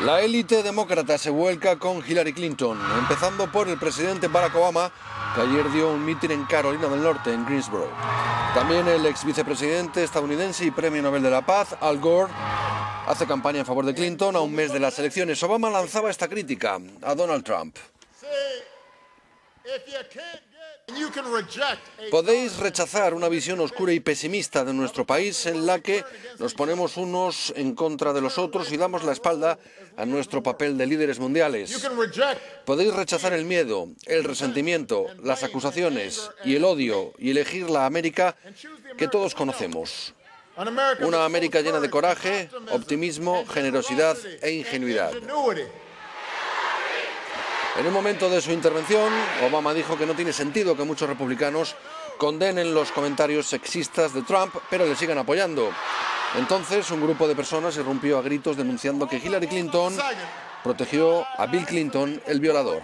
La élite demócrata se vuelca con Hillary Clinton, empezando por el presidente Barack Obama, que ayer dio un mitin en Carolina del Norte, en Greensboro. También el ex vicepresidente estadounidense y premio Nobel de la Paz, Al Gore, hace campaña en favor de Clinton a un mes de las elecciones. Obama lanzaba esta crítica a Donald Trump. Podéis rechazar una visión oscura y pesimista de nuestro país en la que nos ponemos unos en contra de los otros y damos la espalda a nuestro papel de líderes mundiales. Podéis rechazar el miedo, el resentimiento, las acusaciones y el odio y elegir la América que todos conocemos. Una América llena de coraje, optimismo, generosidad e ingenuidad. En un momento de su intervención, Obama dijo que no tiene sentido que muchos republicanos condenen los comentarios sexistas de Trump, pero le sigan apoyando. Entonces, un grupo de personas irrumpió a gritos denunciando que Hillary Clinton protegió a Bill Clinton, el violador.